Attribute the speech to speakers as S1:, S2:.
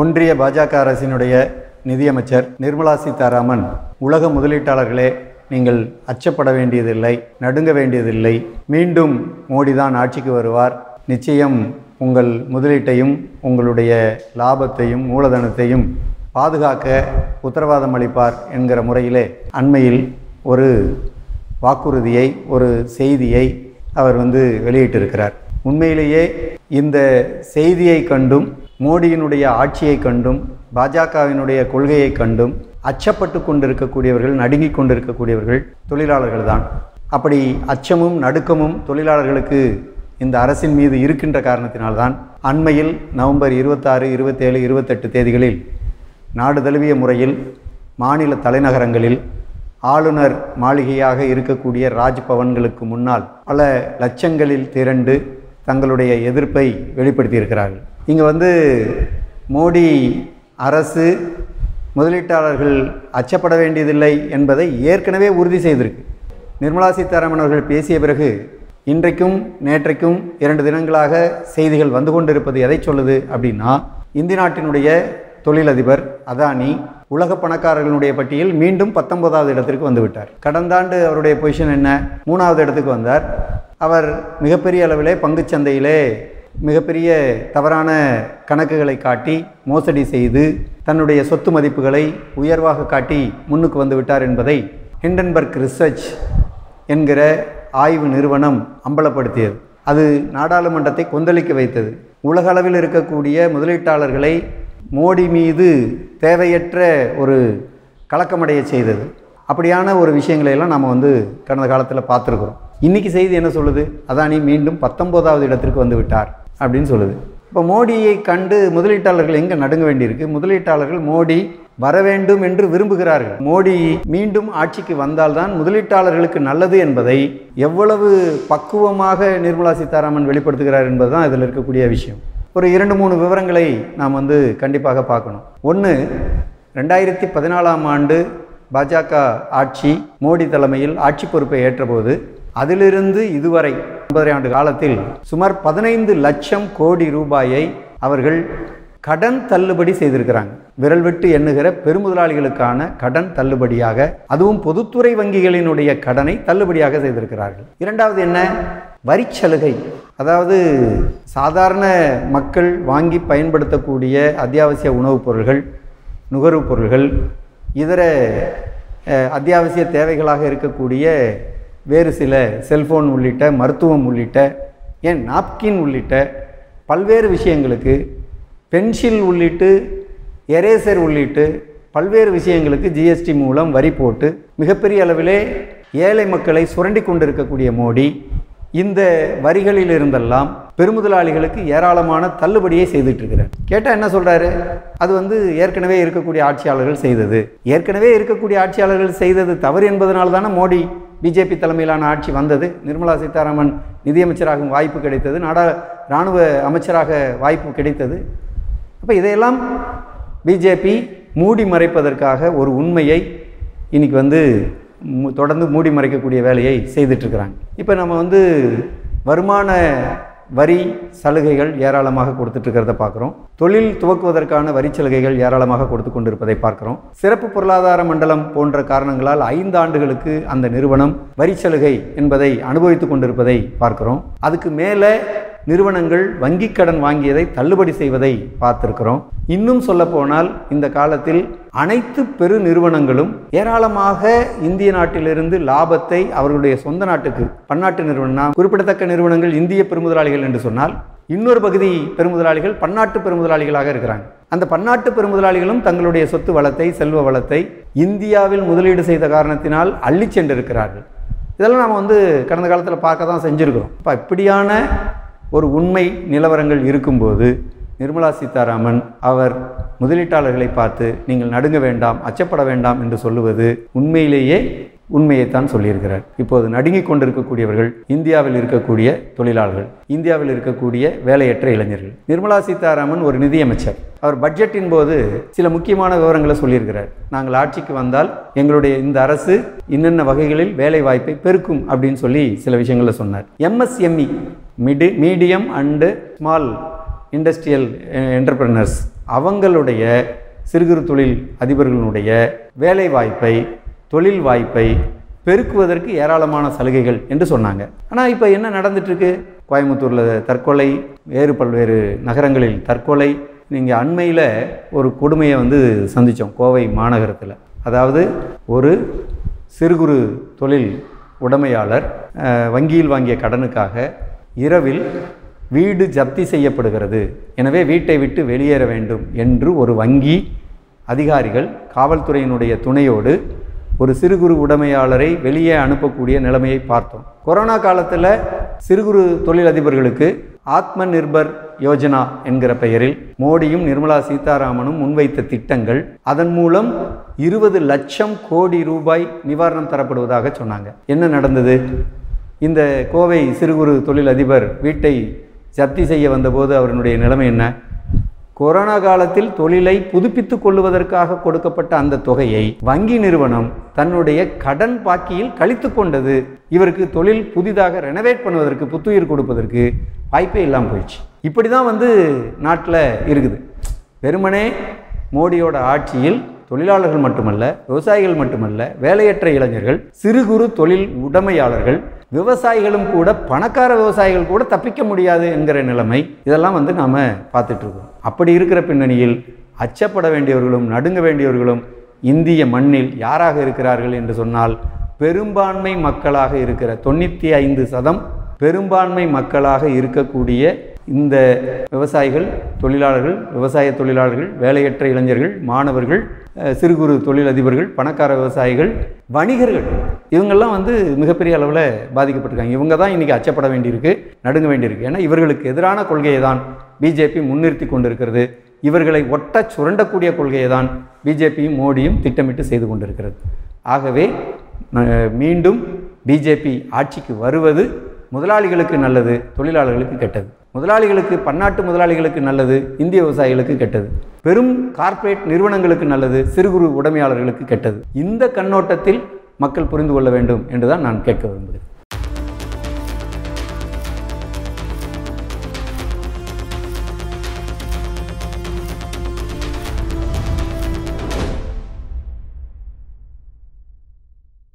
S1: ஒன்றிய பாஜக அரசினுடைய நிதியமைச்சர் நிர்மலா சீதாராமன் உலக முதலீட்டாளர்களே நீங்கள் அச்சப்பட வேண்டியதில்லை நடுங்க வேண்டியதில்லை. மீண்டும் மோடி தான் ஆட்சிக்கு வருவார். நிச்சயம் உங்கள் முதலீட்டையும் உங்களுடைய லாபத்தையும் மூலதனத்தையும் பாதுகாக்க உத்தரவாதம் அளிப்பார் என்கிற முறையிலே அண்மையில் ஒரு வாக்குறுதியை ஒரு செய்தியை அவர் வந்து வெளியிட்டிருக்கிறார். உண்மையிலேயே இந்த செய்தியை கண்டும் மோடியினுடைய ஆட்சியை கண்டும் பாஜகவினுடைய கொள்கையை கண்டும் அச்சப்பட்டு கொண்டிருக்கக்கூடியவர்கள் நடுங்கிக் கொண்டிருக்கக்கூடியவர்கள் தொழிலாளர்கள் தான் அப்படி அச்சமும் நடுக்கமும் தொழிலாளர்களுக்கு இந்த அரசின் மீது இருக்கின்ற காரணத்தினால்தான் அண்மையில் நவம்பர் இருபத்தாறு இருபத்தேழு இருபத்தெட்டு தேதிகளில் நாடு தழுவிய முறையில் மாநில தலைநகரங்களில் ஆளுநர் மாளிகையாக இருக்கக்கூடிய ராஜ்பவன்களுக்கு முன்னால் பல லட்சங்களில் திரண்டு தங்களுடைய எதிர்ப்பை வெளிப்படுத்தியிருக்கிறார்கள். இங்கே வந்து மோடி அரசு முதலீட்டாளர்கள் அச்சப்பட வேண்டியதில்லை என்பதை ஏற்கனவே உறுதி செய்திருக்கு. நிர்மலா சீதாராமன் அவர்கள் பேசிய பிறகு இன்றைக்கும் நேற்றைக்கும் இரண்டு தினங்களாக செய்திகள் வந்து கொண்டிருப்பது எதை சொல்லுது அப்படின்னா இந்திய நாட்டினுடைய தொழிலதிபர் அதானி உலக பணக்காரர்களுடைய பட்டியல் மீண்டும் பத்தொன்பதாவது இடத்திற்கு வந்துவிட்டார். கடந்த ஆண்டு அவருடைய பொசிஷன் என்ன? மூணாவது இடத்துக்கு வந்தார். அவர் மிகப்பெரிய அளவிலே பங்குச் சந்தையிலே மிகப்பெரிய தவறான கணக்குகளை காட்டி மோசடி செய்து தன்னுடைய சொத்து மதிப்புகளை உயர்வாக காட்டி முன்னுக்கு வந்துவிட்டார் என்பதை ஹிண்டன்பர்க் ரிசர்ச் என்கிற ஆய்வு நிறுவனம் அம்பலப்படுத்தியது. அது நாடாளுமன்றத்தை கொந்தளிக்க வைத்தது. உலக அளவில் இருக்கக்கூடிய முதலீட்டாளர்களை மோடி மீது தேவையற்ற ஒரு கலக்கமடைய செய்தது. அப்படியான ஒரு விஷயங்களை எல்லாம் நம்ம வந்து கடந்த காலத்தில் பார்த்துருக்குறோம். இன்றைக்கி செய்தி என்ன சொல்லுது? அதானி மீண்டும் பத்தொம்போதாவது இடத்திற்கு வந்து விட்டார் அப்படின்னு சொல்லுது. இப்போ மோடியை கண்டு முதலீட்டாளர்கள் எங்கே நடுங்க வேண்டியிருக்கு? முதலீட்டாளர்கள் மோடி வர வேண்டும் என்று விரும்புகிறார்கள். மோடி மீண்டும் ஆட்சிக்கு வந்தால்தான் முதலீட்டாளர்களுக்கு நல்லது என்பதை எவ்வளவு பக்குவமாக நிர்மலா சீதாராமன் வெளிப்படுத்துகிறார் என்பதுதான் இதில் இருக்கக்கூடிய விஷயம். ஒரு இரண்டு மூணு விவரங்களை நாம் வந்து கண்டிப்பாக பார்க்கணும். ஒன்று ரெண்டாயிரத்தி பதினாலாம் ஆண்டு பாஜக ஆட்சி மோடி தலைமையில் ஆட்சி பொறுப்பை ஏற்றபோது அதிலிருந்து இதுவரை ஒன்பதரை ஆண்டு காலத்தில் சுமார் பதினைந்து லட்சம் கோடி ரூபாயை அவர்கள் கடன் தள்ளுபடி செய்திருக்கிறாங்க. விரல் விட்டு எண்ணுகிற பெருமுதலாளிகளுக்கான கடன் தள்ளுபடியாக அதுவும் பொதுத்துறை வங்கிகளினுடைய கடனை தள்ளுபடியாக செய்திருக்கிறார்கள். இரண்டாவது என்ன? வரிச்சலுகை அதாவது சாதாரண மக்கள் வாங்கி பயன்படுத்தக்கூடிய அத்தியாவசிய உணவுப் பொருள்கள் நுகர்வுப் பொருள்கள் இதர அத்தியாவசிய தேவைகளாக இருக்கக்கூடிய வேறு சில செல்ஃபோன் உள்ளிட்ட மருத்துவம் உள்ளிட்ட ஏன் நாப்கின் உள்ளிட்ட பல்வேறு விஷயங்களுக்கு பென்சில் உள்ளிட்டு எரேசர் உள்ளிட்டு பல்வேறு விஷயங்களுக்கு ஜிஎஸ்டி மூலம் வரி போட்டு மிகப்பெரிய அளவிலே ஏழை மக்களை சுரண்டி கொண்டிருக்கக்கூடிய மோடி இந்த வரிகளில் இருந்தெல்லாம் பெருமுதலாளிகளுக்கு ஏராளமான தள்ளுபடியை செய்துட்டு இருக்கிறார் கேட்டால் என்ன சொல்றாரு? அது வந்து ஏற்கனவே இருக்கக்கூடிய ஆட்சியாளர்கள் செய்தது. ஏற்கனவே இருக்கக்கூடிய ஆட்சியாளர்கள் செய்தது தவறு என்பதனால தானே மோடி பிஜேபி தலைமையிலான ஆட்சி வந்தது. நிர்மலா சீதாராமன் நிதியமைச்சராகவும் வாய்ப்பு கிடைத்தது. நாடா இராணுவ அமைச்சராக வாய்ப்பு கிடைத்தது. அப்போ இதையெல்லாம் பிஜேபி மூடி மறைப்பதற்காக ஒரு உண்மையை இன்னைக்கு வந்து தொடர்ந்து மூடி மறைக்கக்கூடிய வேலையை செய்துட்ருக்குறாங்க இப்போ நம்ம வந்து வருமான வரி சலுகைகள் ஏராளமாக கொடுத்துட்ருக்கிறத பார்க்குறோம் தொழில் துவக்குவதற்கான வரி சலுகைகள் ஏராளமாக கொடுத்து கொண்டிருப்பதை பார்க்குறோம். சிறப்பு பொருளாதார மண்டலம் போன்ற காரணங்களால் ஐந்து ஆண்டுகளுக்கு அந்த நிறுவனம் வரி சலுகை என்பதை அனுபவித்து கொண்டிருப்பதை பார்க்குறோம். அதுக்கு மேலே நிறுவனங்கள் வங்கிக் கடன் வாங்கியதை தள்ளுபடி செய்வதை பார்த்துருக்கிறோம். இன்னும் சொல்ல போனால் இந்த காலத்தில் அனைத்து பெரு நிறுவனங்களும் ஏராளமாக இந்திய நாட்டிலிருந்து லாபத்தை அவர்களுடைய சொந்த நாட்டுக்கு பன்னாட்டு நிறுவனம் குறிப்பிடத்தக்க நிறுவனங்கள் இந்திய பெருமுதலாளிகள் என்று சொன்னால் இன்னொரு பகுதி பெருமுதலாளிகள் பன்னாட்டு பெருமுதலாளிகளாக இருக்கிறாங்க. அந்த பன்னாட்டு பெருமுதலாளிகளும் தங்களுடைய சொத்து வளத்தை செல்வ வளத்தை இந்தியாவில் முதலீடு செய்த காரணத்தினால் அள்ளி சென்றிருக்கிறார்கள். இதெல்லாம் நாம் வந்து கடந்த காலத்தில் பார்க்க தான் செஞ்சுருக்கிறோம். இப்போ இப்படியான ஒரு உண்மை நிலவரங்கள் இருக்கும்போது நிர்மலா சீதாராமன் அவர் முதலீட்டாளர்களை பார்த்து நீங்கள் நடுங்க வேண்டாம் அச்சப்பட வேண்டாம் என்று சொல்லுவது உண்மையிலேயே உண்மையைத்தான் சொல்லியிருக்கிறார். இப்போது நடுங்கிக் கொண்டிருக்கக்கூடியவர்கள் இந்தியாவில் இருக்கக்கூடிய தொழிலாளர்கள் இந்தியாவில் இருக்கக்கூடிய வேலையற்ற இளைஞர்கள். நிர்மலா சீதாராமன் ஒரு நிதியமைச்சர். அவர் பட்ஜெட்டின் போது சில முக்கியமான விவரங்களை சொல்லியிருக்கிறார். நாங்கள் ஆட்சிக்கு வந்தால் எங்களுடைய இந்த அரசு இன்னென்ன வகைகளில் வேலை வாய்ப்பை பெருக்கும் அப்படின்னு சொல்லி சில விஷயங்களை சொன்னார். MSME midi medium and small industrial entrepreneurs. அவங்களுடைய சிறு குறு தொழில் அதிபர்களுடைய வேலை வாய்ப்பை தொழில் வாய்ப்பை பெருக்குவதற்கு ஏராளமான சலுகைகள் என்று சொன்னாங்க. ஆனால் இப்போ என்ன நடந்துட்டுருக்கு? கோயம்புத்தூரில் தற்கொலை வேறு பல்வேறு நகரங்களில் தற்கொலை. நீங்கள் அண்மையில் ஒரு கொடுமையை வந்து சந்தித்தோம் கோவை மாநகரத்தில். அதாவது ஒரு சிறு குறு தொழில் உடைமையாளர் வங்கியில் வாங்கிய கடனுக்காக இரவில் வீடு ஜப்தி செய்யப்படுகிறது. எனவே வீட்டை விட்டு வெளியேற வேண்டும் என்று ஒரு வங்கி அதிகாரிகள் காவல்துறையினுடைய துணையோடு ஒரு சிறு குறு உடைமையாளரை வெளியே அனுப்பக்கூடிய நிலைமையை பார்த்தோம். கொரோனா காலத்தில் சிறு குறு தொழிலதிபர்களுக்கு ஆத்ம நிர்பர் யோஜனா என்கிற பெயரில் மோடியும் நிர்மலா சீதாராமனும் முன்வைத்த திட்டங்கள் அதன் மூலம் இருபது லட்சம் கோடி ரூபாய் நிவாரணம் தரப்படுவதாக சொன்னாங்க. என்ன நடந்தது? இந்த கோவை சிறு குறு தொழிலதிபர் வீட்டை ஜப்தி செய்ய வந்தபோது அவருடைய நிலைமை என்ன? கொரோனா காலத்தில் தொழிலை புதுப்பித்துக் கொள்வதற்காக கொடுக்கப்பட்ட அந்த தொகையை வங்கி நிறுவனம் தன்னுடைய கடன் பாக்கியில் கழித்து கொண்டது. இவருக்கு தொழில் புதிதாக ரெனவேட் பண்ணுவதற்கு புத்துயிர் கொடுப்பதற்கு வாய்ப்பே இல்லாமல் போயிடுச்சு. இப்படி தான் வந்து நாட்டில் இருக்குது. வெறுமனே மோடியோட ஆட்சியில் தொழிலாளர்கள் மட்டுமல்ல விவசாயிகள் மட்டுமல்ல வேலையற்ற இளைஞர்கள் சிறு குறு தொழில் உடைமையாளர்கள் விவசாயிகளும் கூட பணக்கார விவசாயிகள் கூட தப்பிக்க முடியாது என்கிற நிலைமை இதெல்லாம் வந்து நாம் பார்த்துட்ருக்கோம் அப்படி இருக்கிற பின்னணியில் அச்சப்பட வேண்டியவர்களும் நடுங்க வேண்டியவர்களும் இந்திய மண்ணில் யாராக இருக்கிறார்கள் என்று சொன்னால் பெரும்பான்மை மக்களாக இருக்கிற தொண்ணூற்றி ஐந்து சதம் பெரும்பான்மை மக்களாக இருக்கக்கூடிய இந்த விவசாயிகள் தொழிலாளர்கள் விவசாய தொழிலாளர்கள் வேலையற்ற இளைஞர்கள் மாணவர்கள் சிறு குறு தொழிலதிபர்கள் பணக்கார விவசாயிகள் வணிகர்கள் இவங்கெல்லாம் வந்து மிகப்பெரிய அளவில் பாதிக்கப்பட்டிருக்காங்க. இவங்க தான் இன்றைக்கி அச்சப்பட வேண்டியிருக்கு நடுங்க வேண்டியிருக்கு. ஏன்னா இவர்களுக்கு எதிரான கொள்கையை தான் பிஜேபி முன்னிறுத்தி கொண்டிருக்கிறது. இவர்களை ஒட்ட சுரண்டக்கூடிய கொள்கையை தான் பிஜேபியும் மோடியும் திட்டமிட்டு செய்து கொண்டிருக்கிறது. ஆகவே மீண்டும் பிஜேபி ஆட்சிக்கு வருவது முதலாளிகளுக்கு நல்லது தொழிலாளர்களுக்கு கெட்டது. முதலாளிகளுக்கு பன்னாட்டு முதலாளிகளுக்கு நல்லது இந்திய விவசாயிகளுக்கு கெட்டது. பெரும் கார்ப்பரேட் நிறுவனங்களுக்கு நல்லது சிறு குறு உடைமையாளர்களுக்கு கெட்டது. இந்த கண்ணோட்டத்தில் மக்கள் புரிந்து கொள்ள வேண்டும் என்றுதான் நான் கேட்க விரும்புகிறேன்.